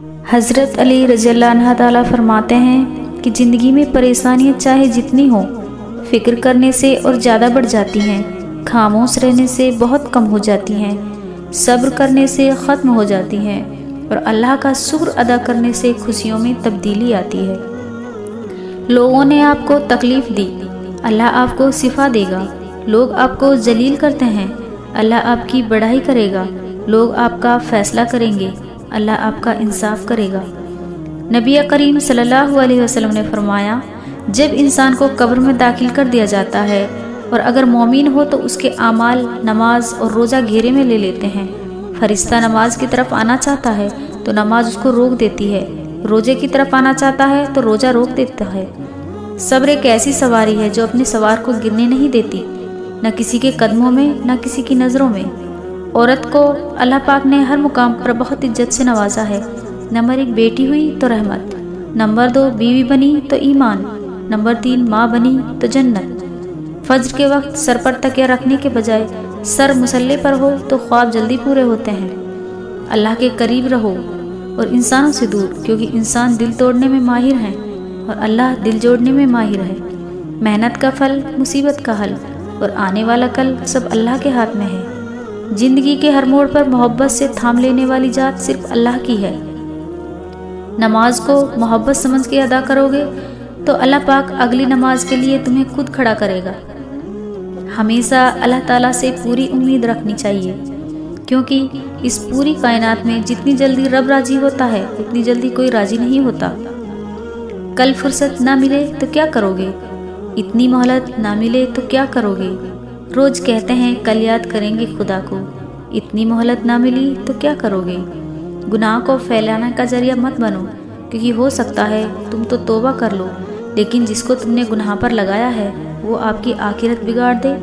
हज़रत अली रज़ी ताला फरमाते हैं कि ज़िंदगी में परेशानियाँ चाहे जितनी हो, फ़िक्र करने से और ज़्यादा बढ़ जाती हैं। खामोश रहने से बहुत कम हो जाती हैं। सब्र करने से ख़त्म हो जाती हैं और अल्लाह का शुक्र अदा करने से खुशियों में तब्दीली आती है। लोगों ने आपको तकलीफ़ दी। अल्लाह आपको सिफा देगा। लोग आपको जलील करते हैं। अल्लाह आपकी बढ़ाई करेगा। लोग आपका फ़ैसला करेंगे। अल्लाह आपका इंसाफ करेगा। नबी करीम सल्लल्लाहु अलैहि वसल्लम ने फरमाया, जब इंसान को कब्र में दाखिल कर दिया जाता है और अगर मोमिन हो तो उसके आमाल, नमाज़ और रोज़ा घेरे में ले लेते हैं। फरिश्ता नमाज़ की तरफ़ आना चाहता है तो नमाज़ उसको रोक देती है। रोज़े की तरफ़ आना चाहता है तो रोज़ा रोक देता है। सब्र एक ऐसी सवारी है जो अपने सवार को गिरने नहीं देती, न किसी के कदमों में, न किसी की नज़रों में। औरत को अल्लाह पाक ने हर मुकाम पर बहुत इज़्ज़त से नवाजा है। नंबर एक, बेटी हुई तो रहमत। नंबर दो, बीवी बनी तो ईमान। नंबर तीन, माँ बनी तो जन्नत। फज्र के वक्त सर पर तकिया रखने के बजाय सर मुसल्ले पर हो तो ख्वाब जल्दी पूरे होते हैं। अल्लाह के करीब रहो और इंसानों से दूर, क्योंकि इंसान दिल तोड़ने में माहिर हैं और अल्लाह दिल जोड़ने में माहिर है। मेहनत का फल, मुसीबत का हल और आने वाला कल सब अल्लाह के हाथ में है। ज़िंदगी के हर मोड़ पर मोहब्बत से थाम लेने वाली जात सिर्फ़ अल्लाह की है। नमाज़ को मोहब्बत समझ के अदा करोगे तो अल्लाह पाक अगली नमाज़ के लिए तुम्हें खुद खड़ा करेगा। हमेशा अल्लाह ताला से पूरी उम्मीद रखनी चाहिए, क्योंकि इस पूरी कायनात में जितनी जल्दी रब राज़ी होता है, उतनी जल्दी कोई राज़ी नहीं होता। कल फुर्सत ना मिले तो क्या करोगे? इतनी मोहलत ना मिले तो क्या करोगे? रोज कहते हैं, कल याद करेंगे खुदा को। इतनी मोहलत ना मिली तो क्या करोगे? गुनाह को फैलाने का ज़रिया मत बनो, क्योंकि हो सकता है तुम तो तोबा कर लो, लेकिन जिसको तुमने गुनाह पर लगाया है, वो आपकी आखिरत बिगाड़ दे।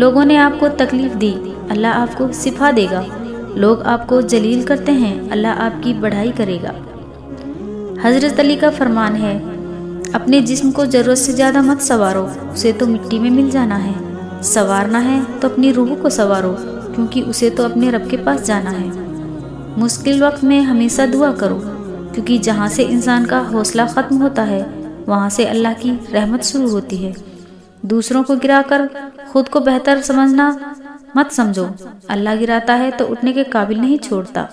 लोगों ने आपको तकलीफ़ दी, अल्लाह आपको सिफा देगा। लोग आपको जलील करते हैं, अल्लाह आपकी बढ़ाई करेगा। हज़रत अली का फरमान है, अपने जिस्म को ज़रूरत से ज़्यादा मत सवारो, उसे तो मिट्टी में मिल जाना है। संवारना है तो अपनी रूह को संवारो, क्योंकि उसे तो अपने रब के पास जाना है। मुश्किल वक्त में हमेशा दुआ करो, क्योंकि जहाँ से इंसान का हौसला ख़त्म होता है, वहाँ से अल्लाह की रहमत शुरू होती है। दूसरों को गिराकर खुद को बेहतर समझना मत समझो। अल्लाह गिराता है तो उठने के काबिल नहीं छोड़ता।